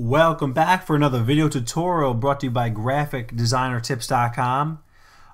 Welcome back for another video tutorial brought to you by graphicdesignertips.com.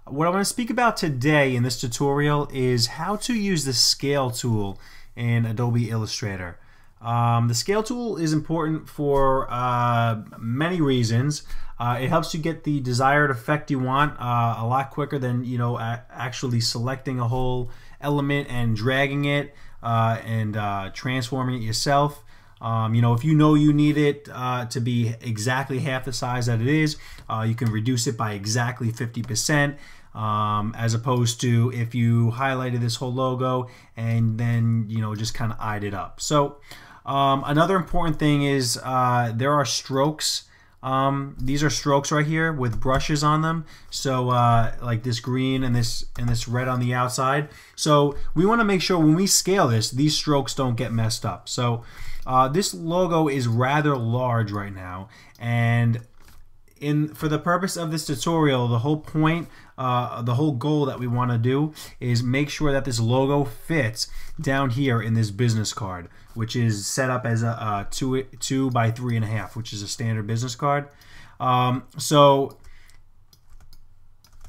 What I want to speak about today in this tutorial is how to use the scale tool in Adobe Illustrator. Um, the scale tool is important for uh, many reasons. Uh, it helps you get the desired effect you want uh, a lot quicker than you know actually selecting a whole element and dragging it uh, and uh, transforming it yourself. Um, you know, if you know you need it uh, to be exactly half the size that it is, uh, you can reduce it by exactly 50%. Um, as opposed to if you highlighted this whole logo and then you know just kind of eyed it up. So um, another important thing is uh, there are strokes. Um, these are strokes right here with brushes on them. So uh, like this green and this and this red on the outside. So we want to make sure when we scale this, these strokes don't get messed up. So uh, this logo is rather large right now, and in for the purpose of this tutorial, the whole point, uh, the whole goal that we want to do is make sure that this logo fits down here in this business card, which is set up as a, a two two by three and a half, which is a standard business card. Um, so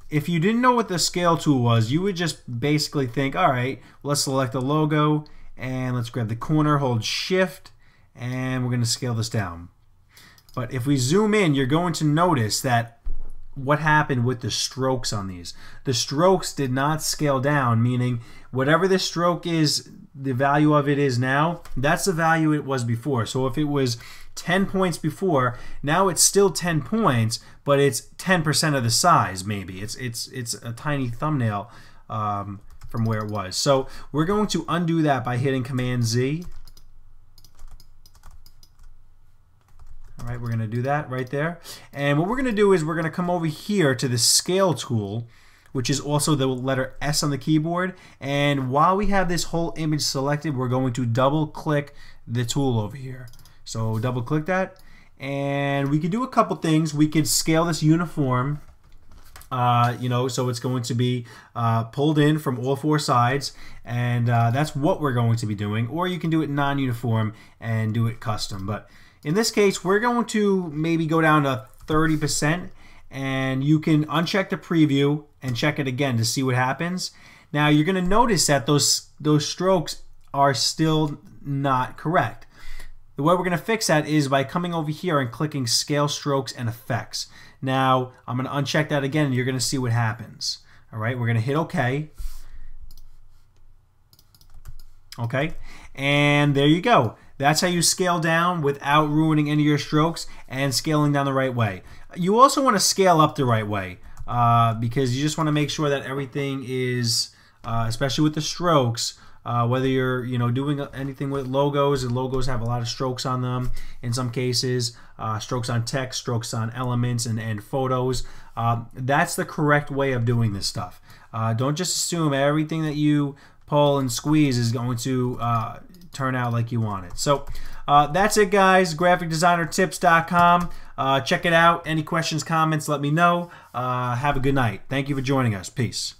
if you didn't know what the scale tool was, you would just basically think, all right, let's select the logo and let's grab the corner, hold shift, and we're going to scale this down. But if we zoom in, you're going to notice that what happened with the strokes on these. The strokes did not scale down, meaning whatever the stroke is, the value of it is now, that's the value it was before. So if it was 10 points before, now it's still 10 points, but it's 10% of the size maybe. It's, it's, it's a tiny thumbnail um, from where it was. So we're going to undo that by hitting Command Z. All right, we're going to do that right there. And what we're going to do is we're going to come over here to the Scale tool, which is also the letter S on the keyboard. And while we have this whole image selected, we're going to double click the tool over here. So double click that. And we could do a couple things. We could scale this uniform uh, you know, so it's going to be uh, pulled in from all four sides, and uh, that's what we're going to be doing. Or you can do it non-uniform and do it custom. But in this case, we're going to maybe go down to 30%, and you can uncheck the preview and check it again to see what happens. Now you're going to notice that those those strokes are still not correct. The way we're going to fix that is by coming over here and clicking Scale Strokes and Effects. Now, I'm going to uncheck that again and you're going to see what happens. All right, we're going to hit OK. Okay, and there you go. That's how you scale down without ruining any of your strokes and scaling down the right way. You also want to scale up the right way uh, because you just want to make sure that everything is, uh, especially with the strokes, uh, whether you're you know doing anything with logos, and logos have a lot of strokes on them in some cases, uh, strokes on text, strokes on elements, and, and photos. Uh, that's the correct way of doing this stuff. Uh, don't just assume everything that you pull and squeeze is going to uh, turn out like you want it. So uh, that's it, guys. GraphicDesignerTips.com. check it out. Any questions, comments, let me know. have a good night. Thank you for joining us. Peace.